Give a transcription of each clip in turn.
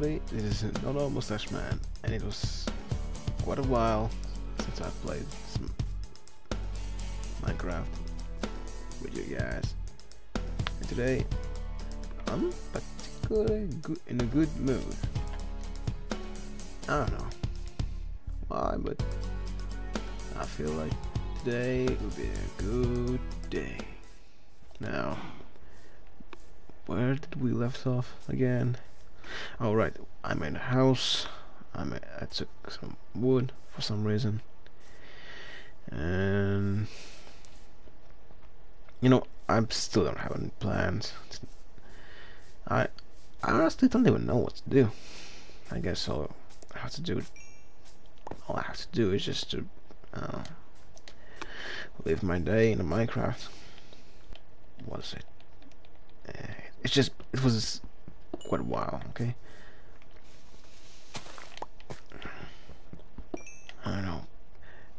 this is Nono Mustache Man, and it was quite a while since I played some Minecraft with you guys. And today, I'm particularly good, in a good mood. I don't know why, but I feel like today will be a good day. Now, where did we left off again? All right, I'm in a house. I'm a, I took some wood for some reason, and you know I still don't have any plans. I I honestly don't even know what to do. I guess all I have to do all I have to do is just to uh, live my day in a Minecraft. What is it? Uh, it's just it was quite a while, okay? I don't know,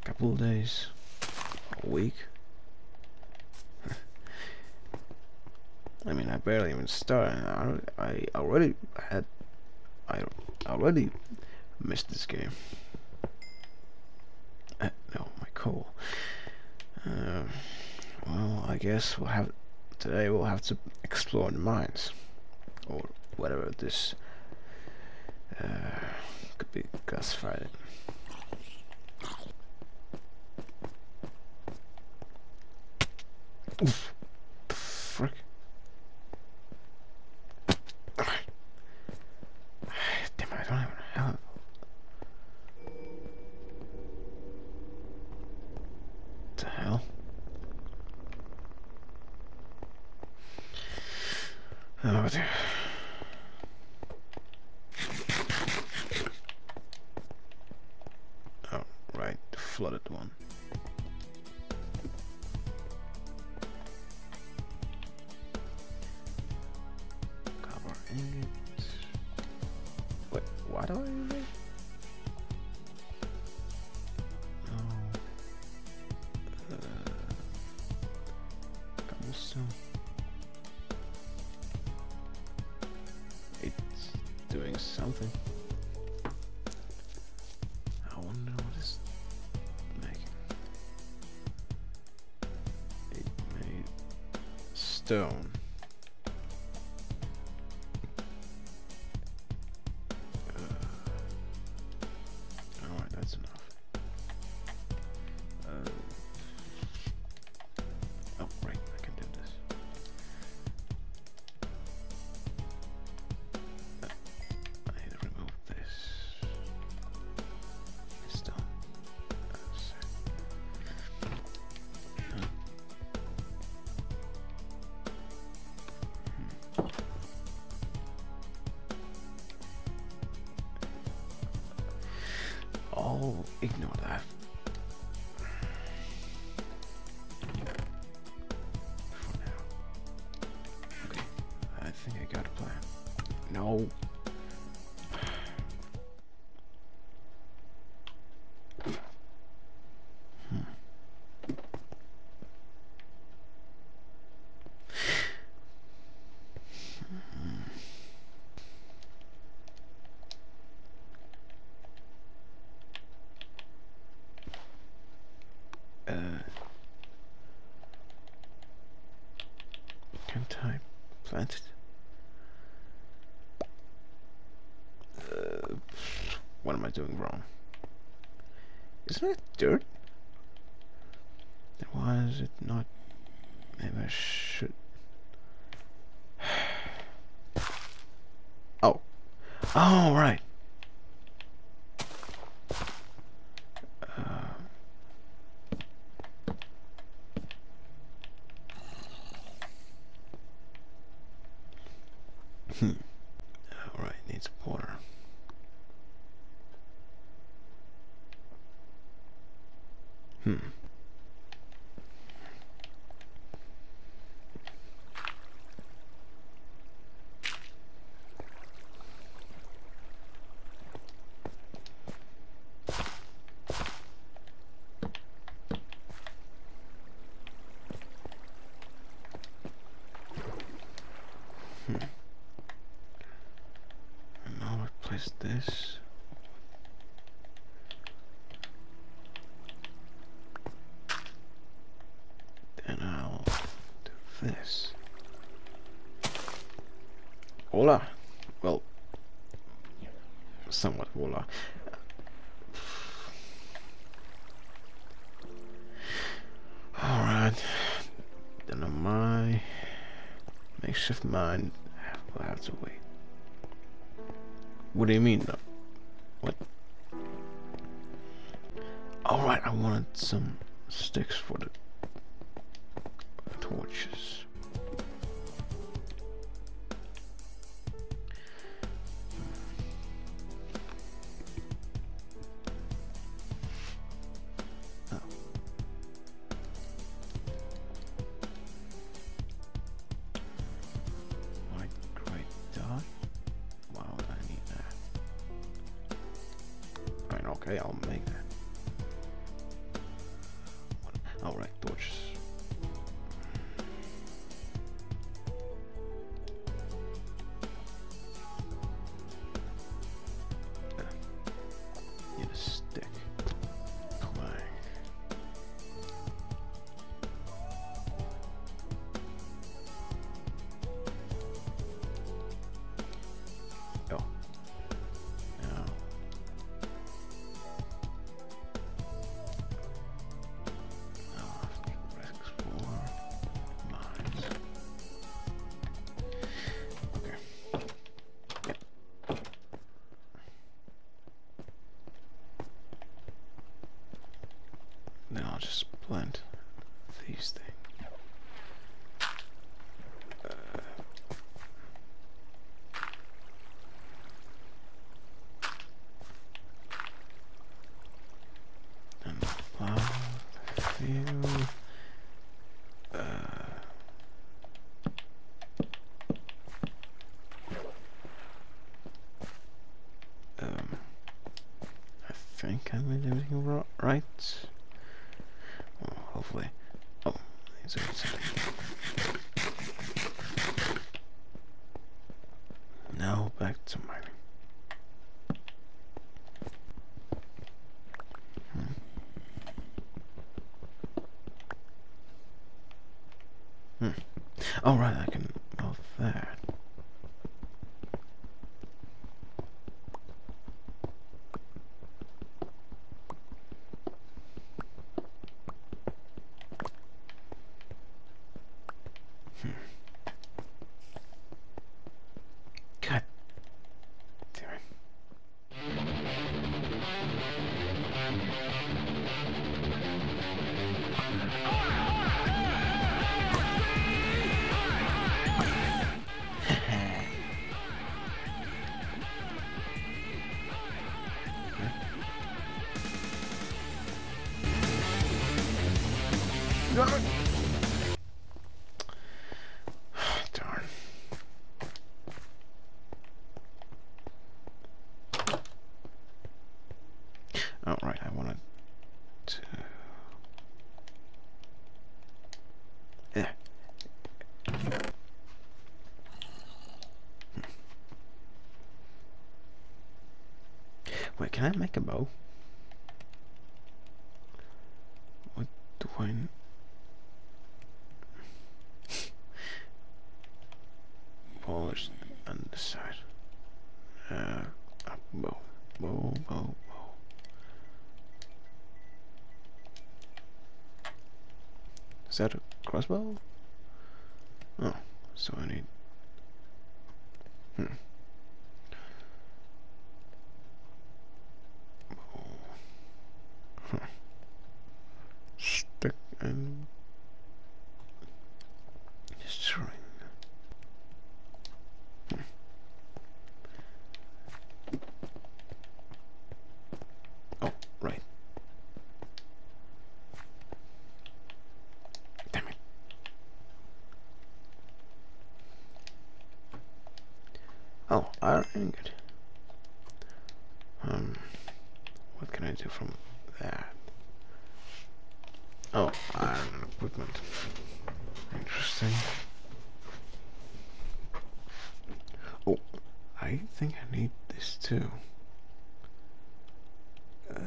a couple of days, a week. I mean, I barely even started. I, I already had, I already missed this game. Uh, no, my coal. Uh, well, I guess we'll have today. We'll have to explore the mines, whatever this uh, could be classified. Oof. Ignore that. I doing wrong? Isn't it dirt? Then why is it not? Maybe I should. Oh. Oh, right. Uh, Hmm. Alright, needs water. Hmm. Hmm. Another place this. Then I'll do this. Hola. Well, somewhat voila. Alright. Then on my makeshift mind, will have to wait. What do you mean, though? What? Alright, I wanted some sticks for the think I made everything right. Well, hopefully. Oh, are something. Now back to mining. Hmm. Hmm. Oh, right, I Darn. Oh, right, I wanted to... Yeah. Hmm. Wait, can I make a bow? What do I... n- Polish on the side. Uh, up, bow, bow, bow, bow. Is that a crossbow? Oh, so I need. Hmm. Bow. Huh. Stick and string. Hmm. Oh, right. Damn it. Iron ingot. Um, what can I do from that? Oh, iron equipment. Interesting. Oh, I think I need this too. Uh,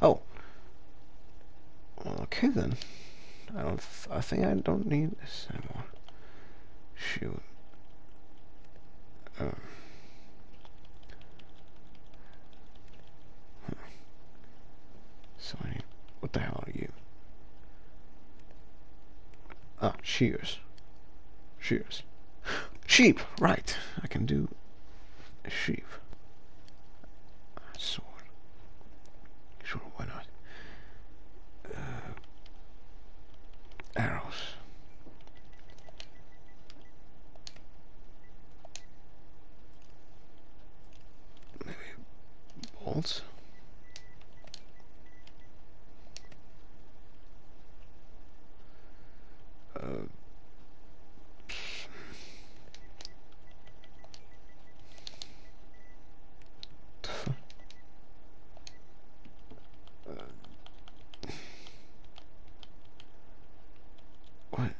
oh. Okay then. I don't. I think I don't need this anymore. Shoot. Um. So I need. What the hell are you? Ah, shears. Shears. Sheep! Right. I can do sheep. Sword. Sure, why not? Uh, arrows. Maybe bolts. Uh, what?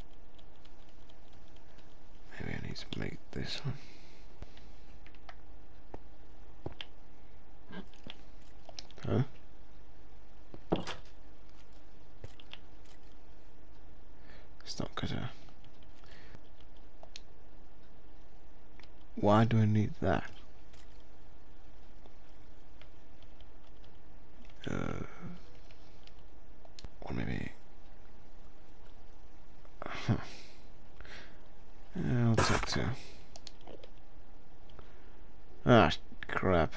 Maybe I need to make this one. Huh? It's not gonna. Why do I need that? Uh, or maybe. Yeah, I'll take two. Ah, crap.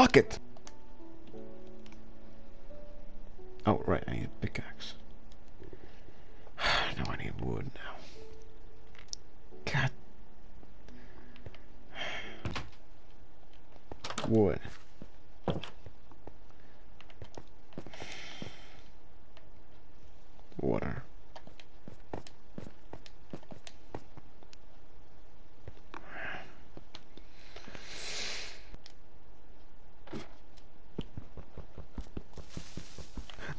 Bucket! Oh, right, I need a pickaxe. now I need wood now. God. Wood. Water.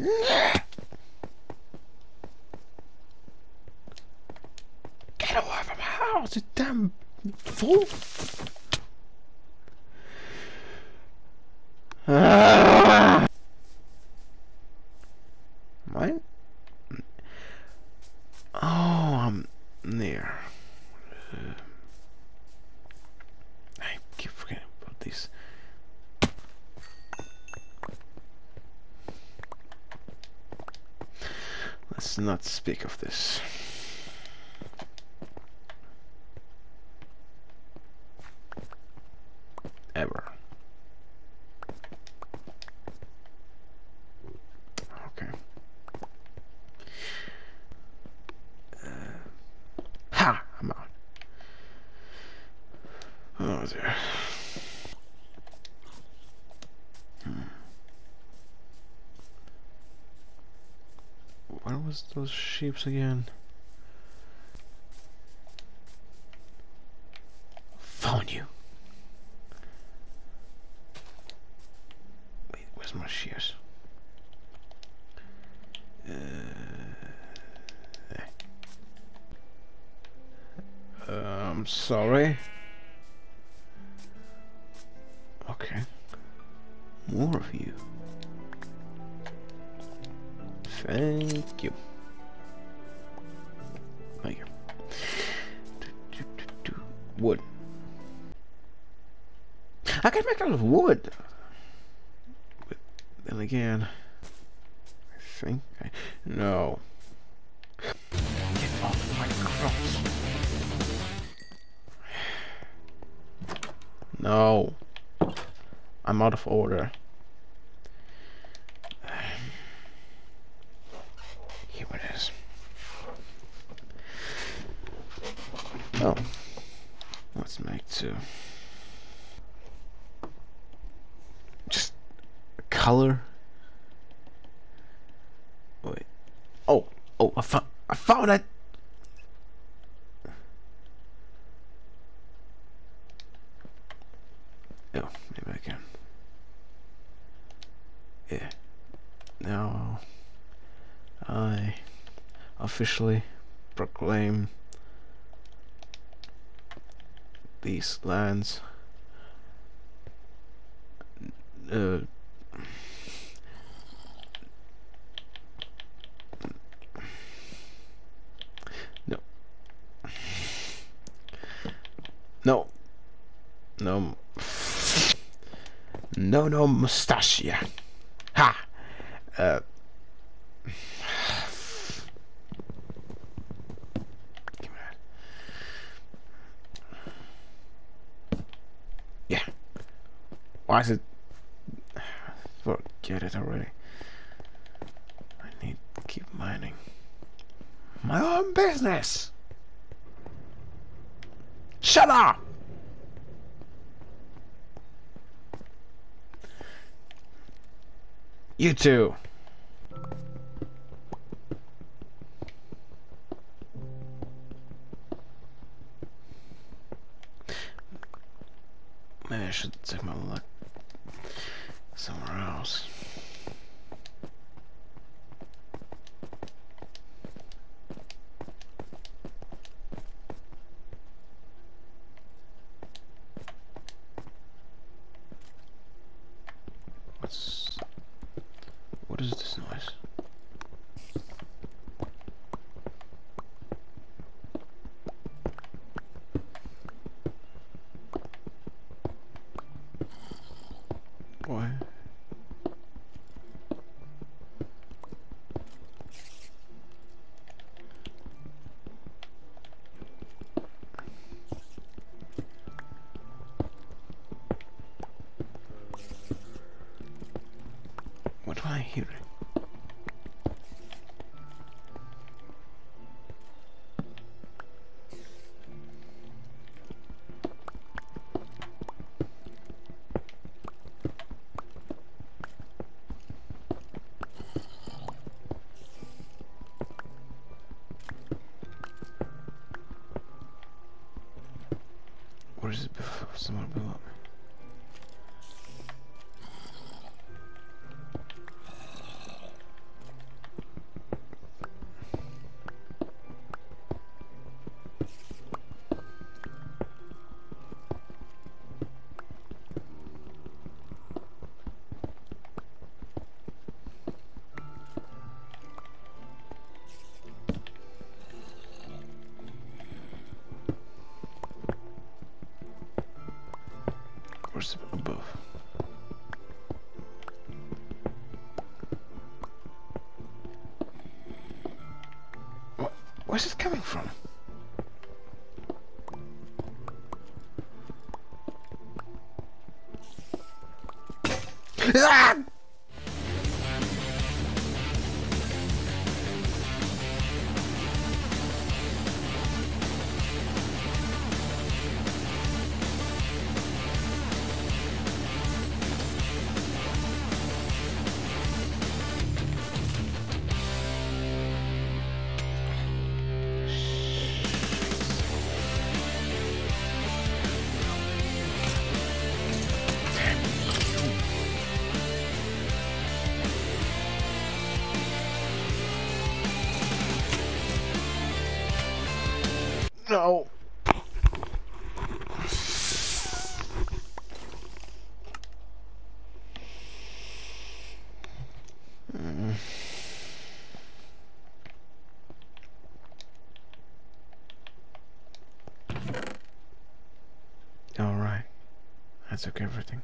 Get away from my house, you damn fool! Ah! Mine? Oh, I'm near. Uh, I keep forgetting about this. Let's not speak of this. Ever. Okay. Uh, ha! I'm out. Oh dear. Hmm. Where was those sheeps again? Found you. Wait, where's my shears? Uh, I'm sorry. Okay. More of you. Thank you. Thank you. Wood. I can make out of wood. But then again, I think I... No. Get off my cross. No. I'm out of order. Here it is. Oh. Let's make two. Just color. Wait. Oh, oh, I Oh, maybe I can. Yeah. Now I officially proclaim these lands uh, no no no no mustachia ha uh Yeah. Why is it... Forget it already. I need to keep mining. My own business! Shut up! You too. Maybe I should Is it? Before took everything.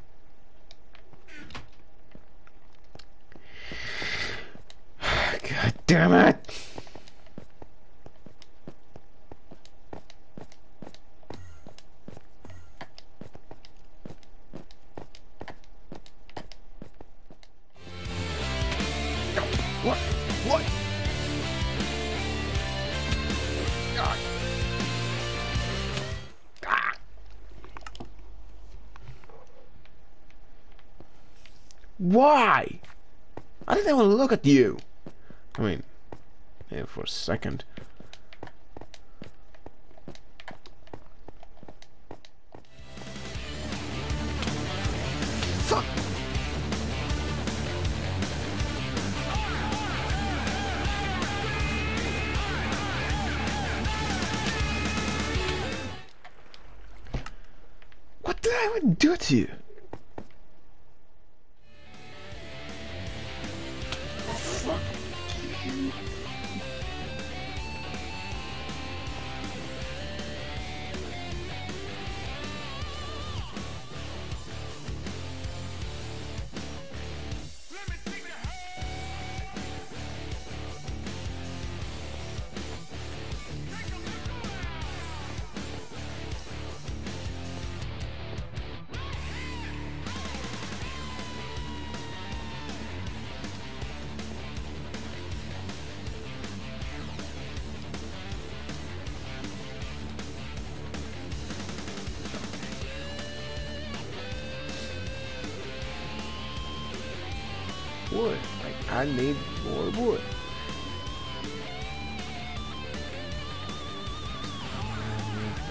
God damn it! I didn't look at you. I mean, yeah, for a second. Need more wood.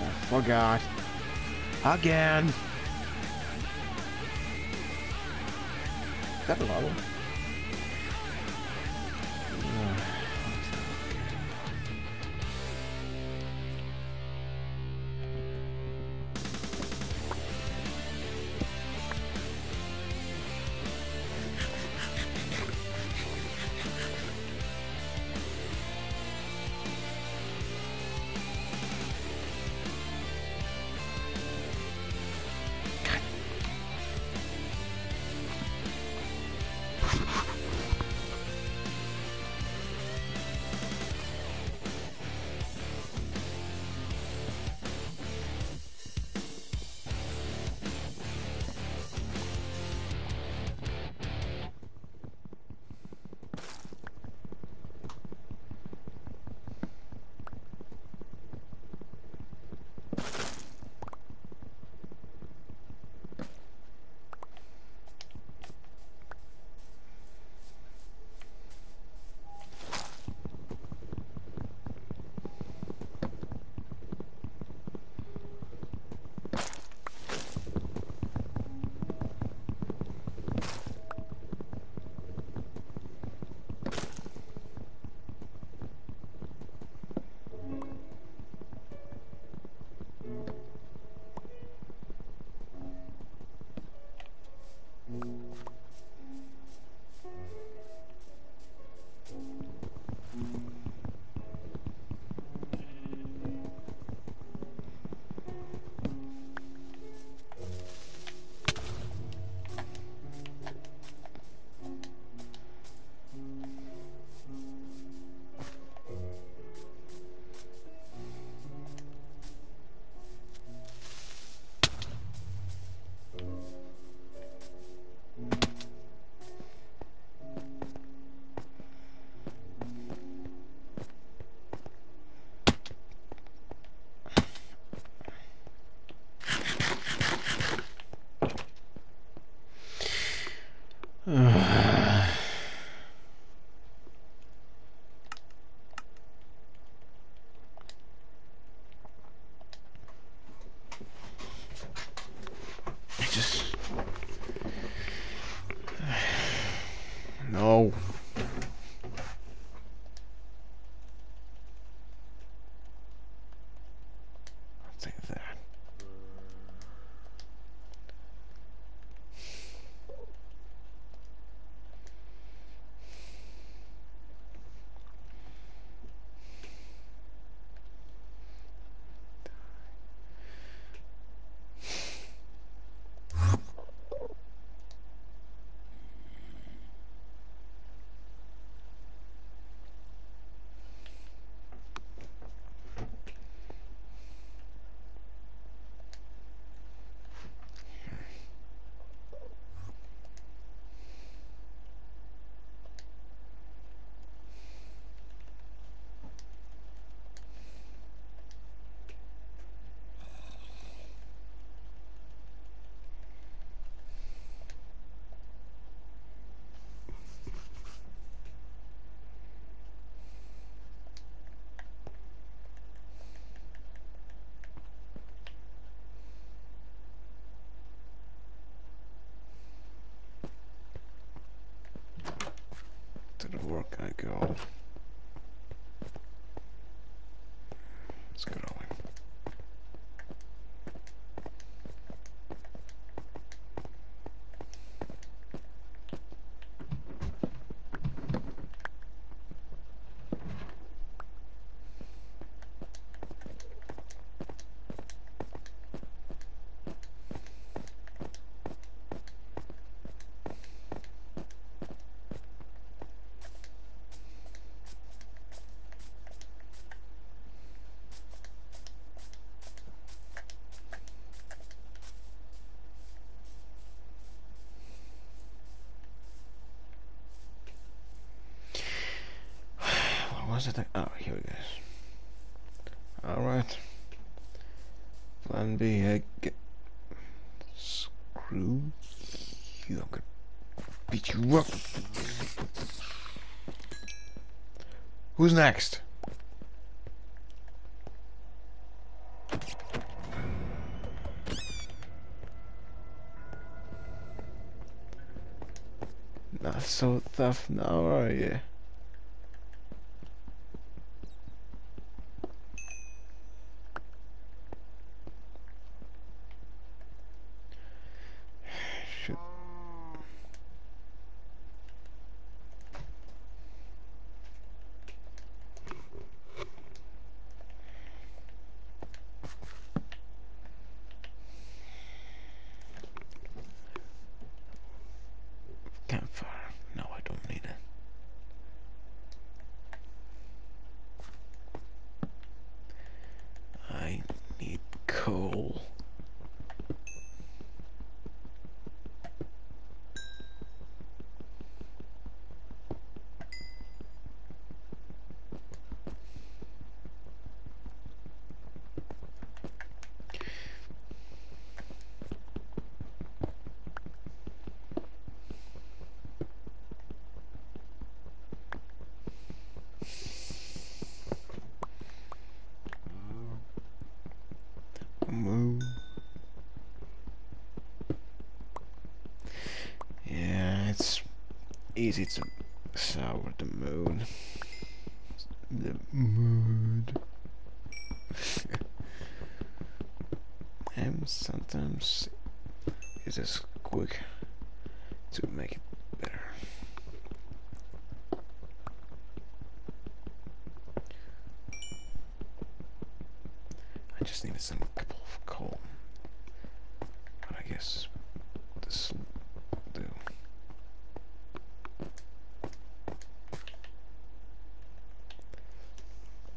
I forgot. Again. That a level. Oh, here it is. Alright. Plan B, I get... Screw you, I'm gonna beat you up. Who's next? Not so tough now, are you? Easy to sour the mood. The mood. and sometimes it's just quick to make it better. I just needed some couple of coal. But I guess this will do.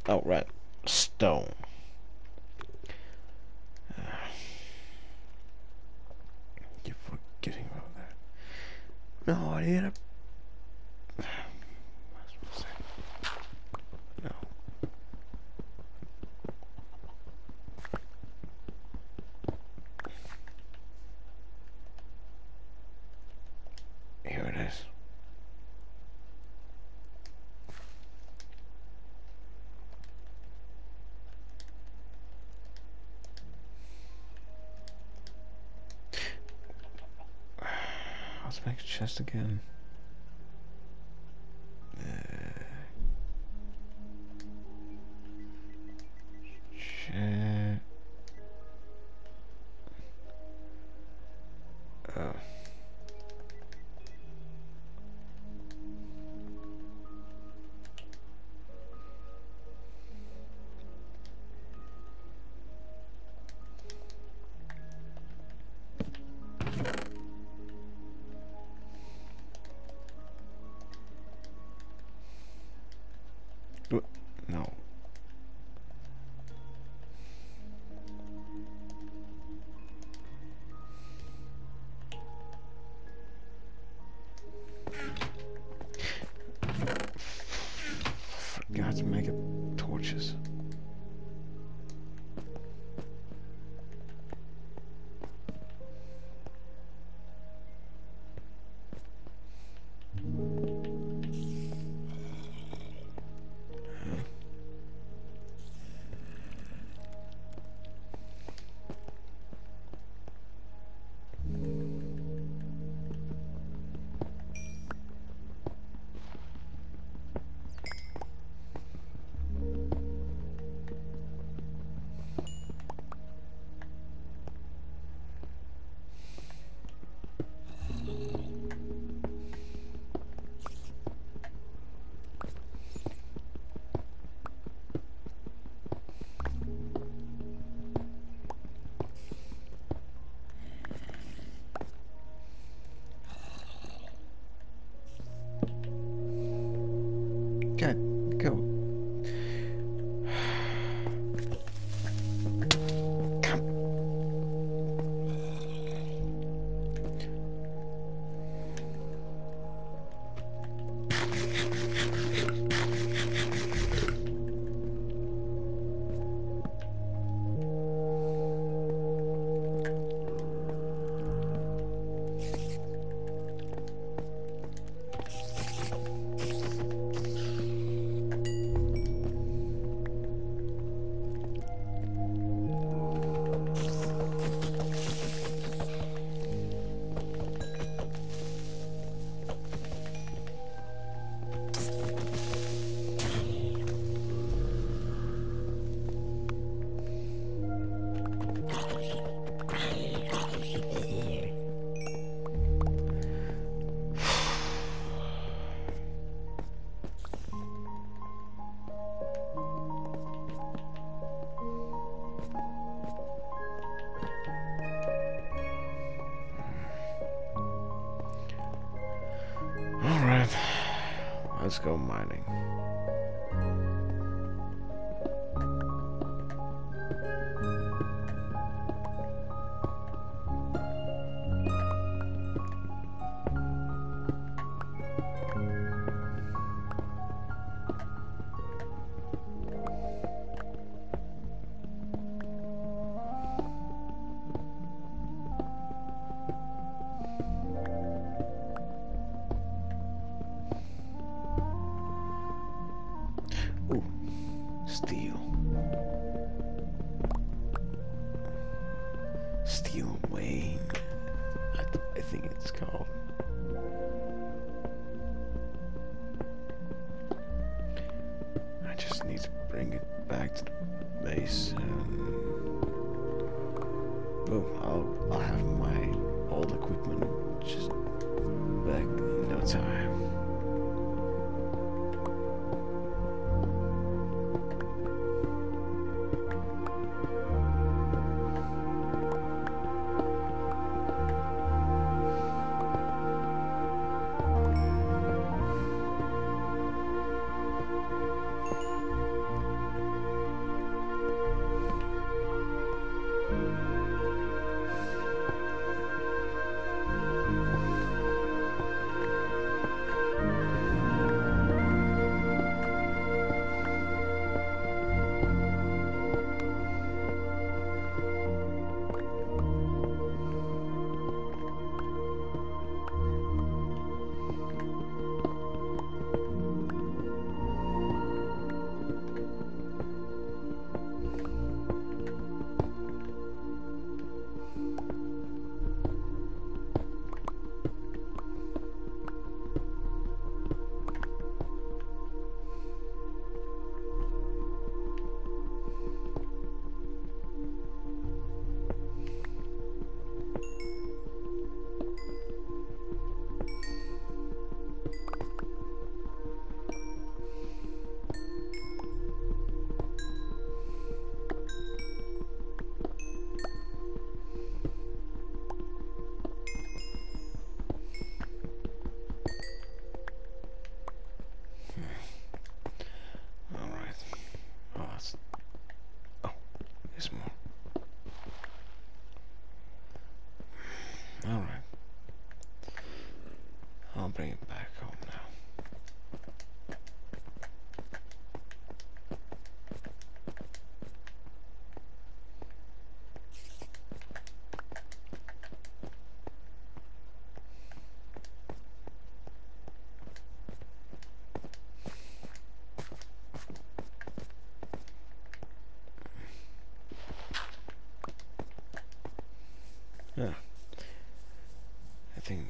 Oh, right. Stone. Uh, you're forgetting about that. No, I need a... No. Here it is. Let's make a chest again. No. Okay. Oh, I'll, I'll have my old equipment just back in no time.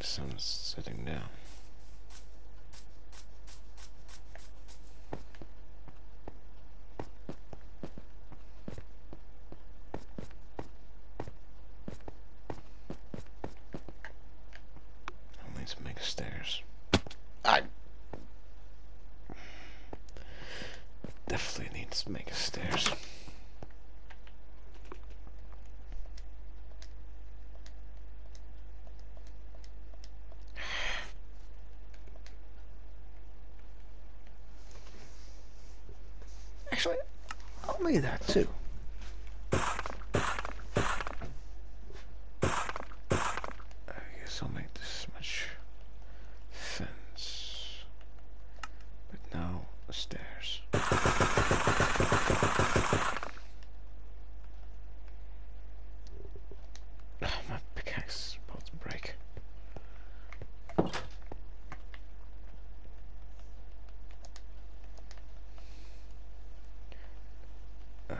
sun's sitting down. I'll that too. I guess I'll make this much fence. But now the stairs. Oh, my pickaxe is about to break. Uh.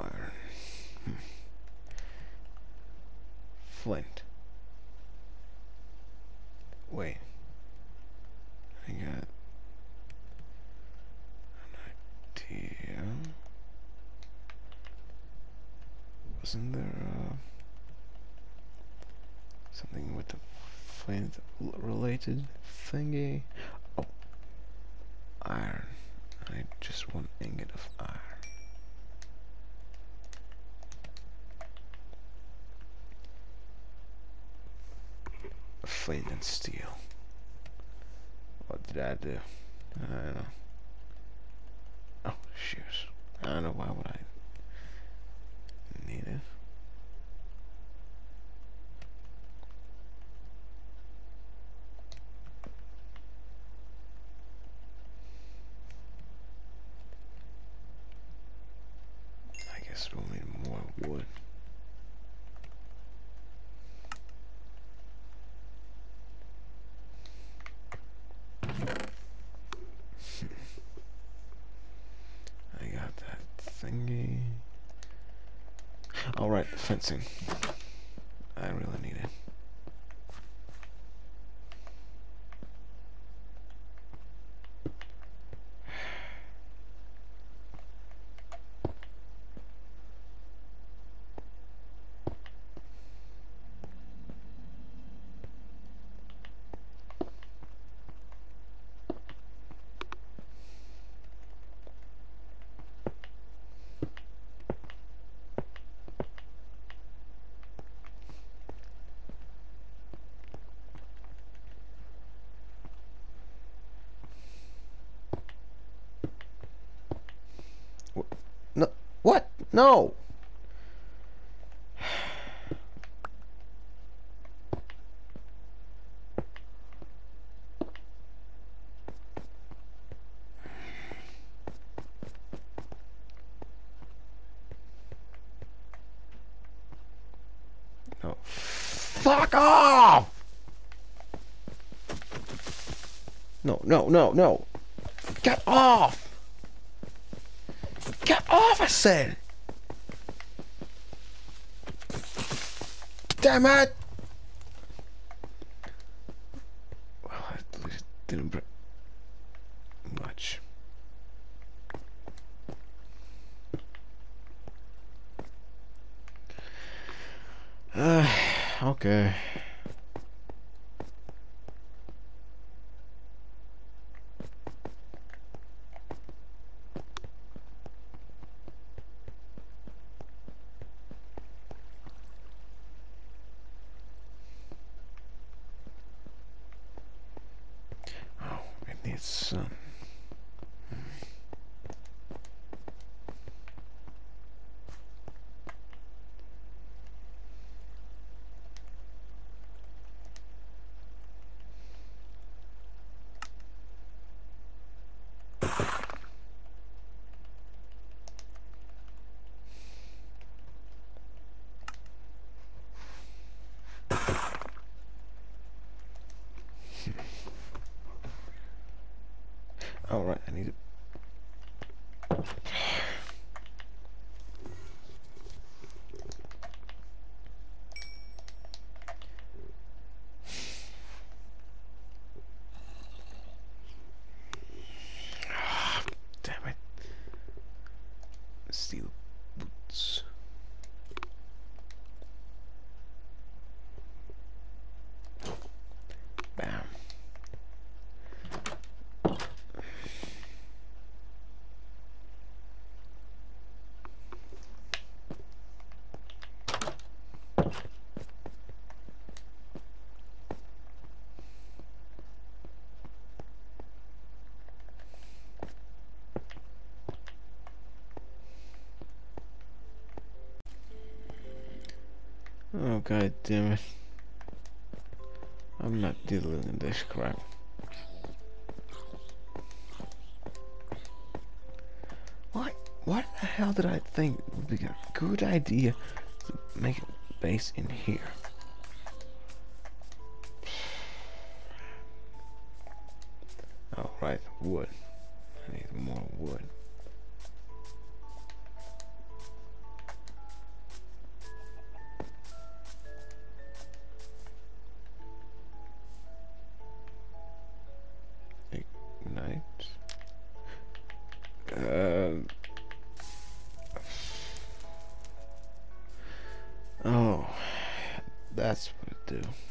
Iron. Hmm. Flint. Wait. I got an idea. Wasn't there uh, something with the flint related thingy? Oh, iron. I just want ingot of iron. Flint and steel. What did I do? I don't know. Oh, shoes. I don't know why would I need it. I guess we'll need more wood. I got that thingy. Alright, fencing. I really need it. No, what? No. No. Fuck off! No, no, no, no. Get off! Get off, I said! Damn it! Oh god damn it. I'm not dealing in this crap. What what the hell did I think it would be a good idea to make a base in here? Uh.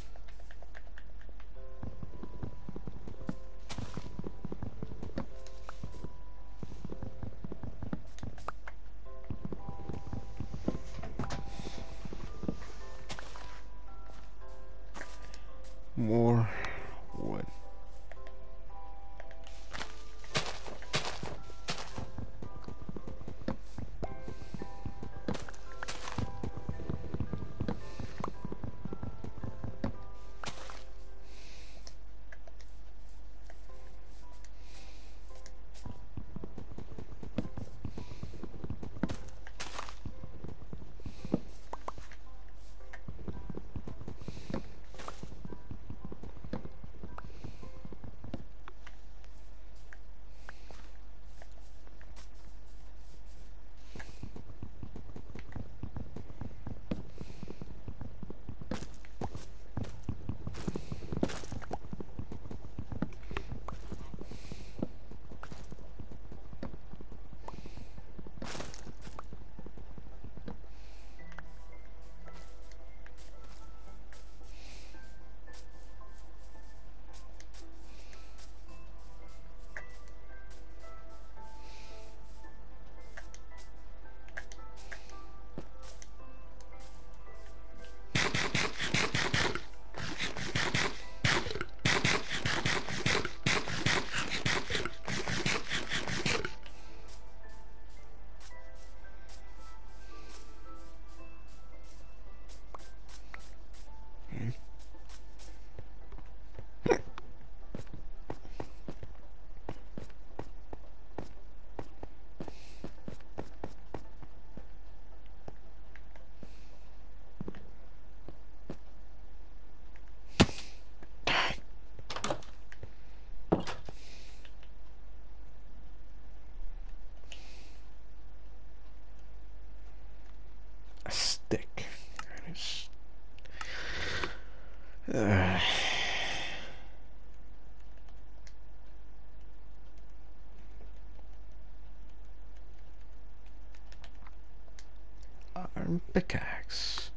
Iron pickaxe.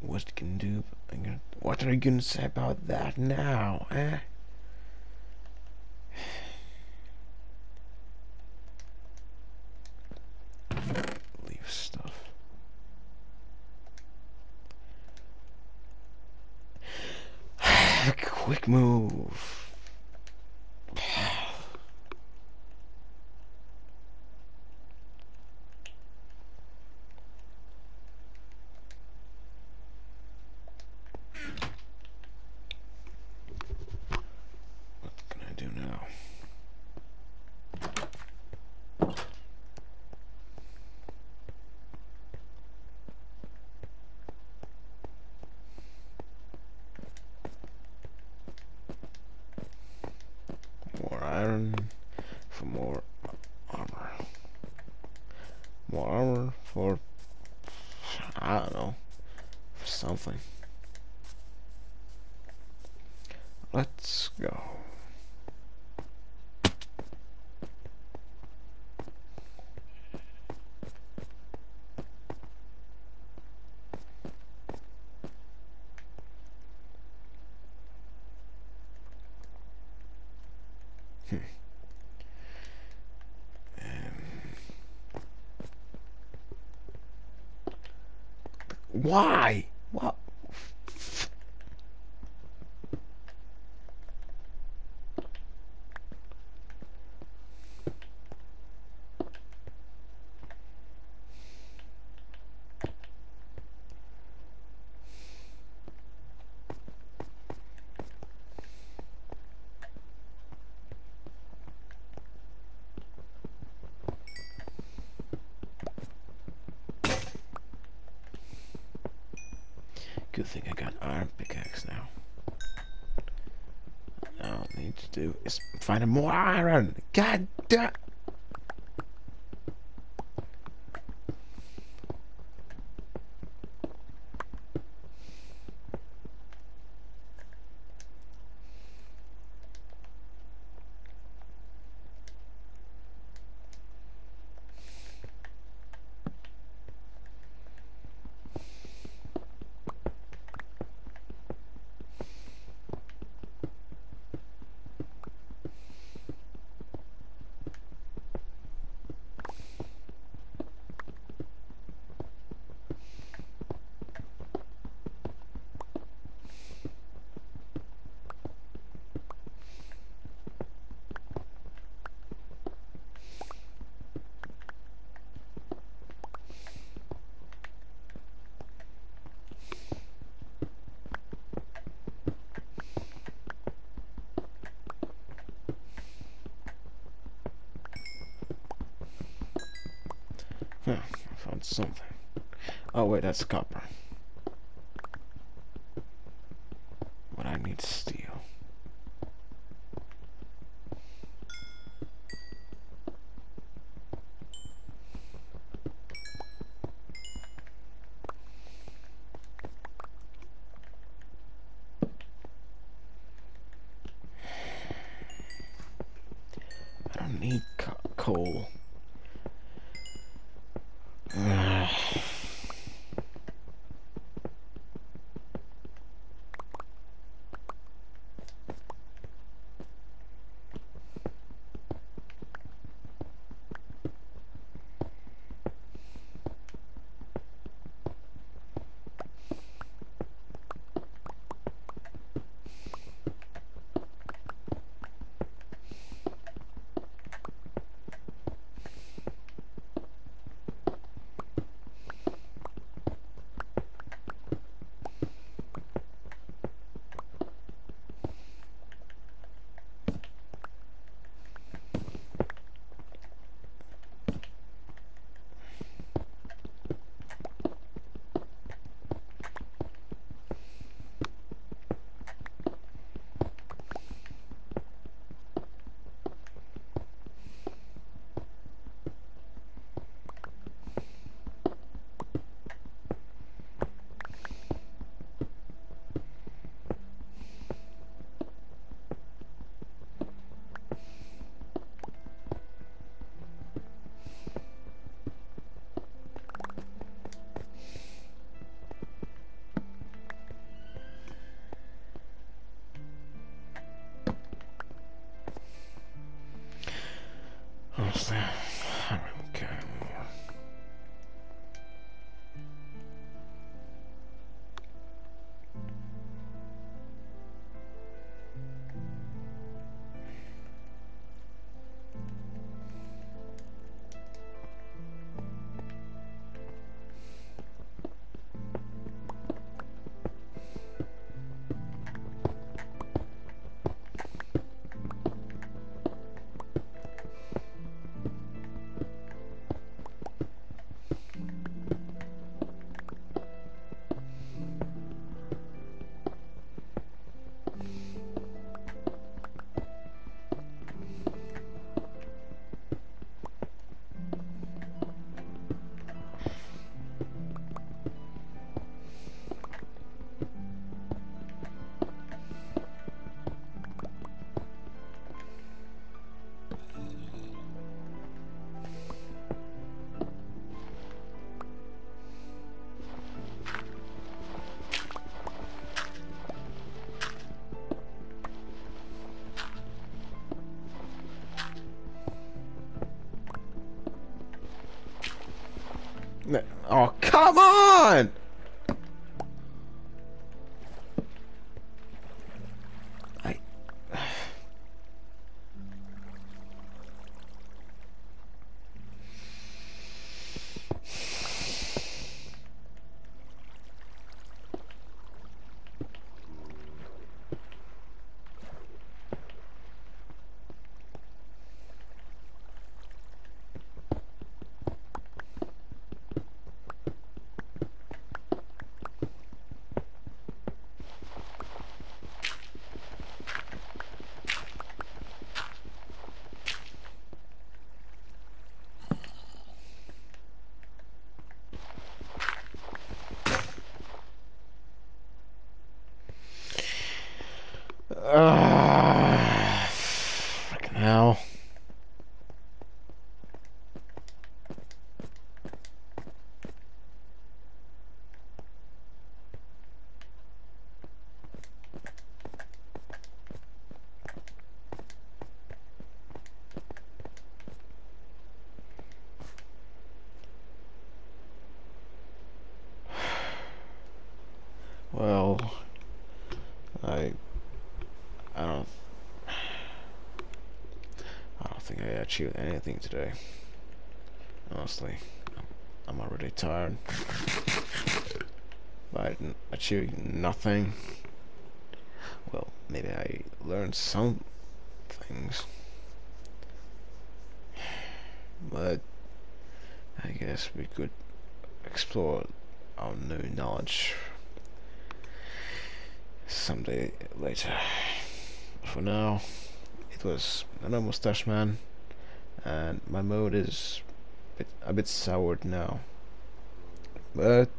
What can do? What are you gonna say about that now, eh? Why? Moira. God damn. something. Oh wait, that's a cop. Come on! What? Ah, freaking hell. Well, I, I don't, I achieved anything today. Honestly, I'm, I'm already tired. N- achieving nothing. Well, maybe I learned some things, but I guess we could explore our new knowledge someday later. For now, it was an mustache man, and my mood is a bit, a bit soured now. But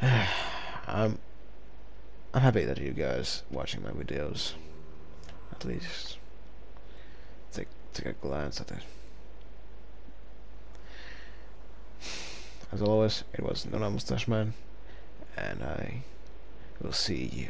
I'm I'm happy that you guys watching my videos. At least take take a glance at it. As always, it was NoNo Mustache Man, and I will see you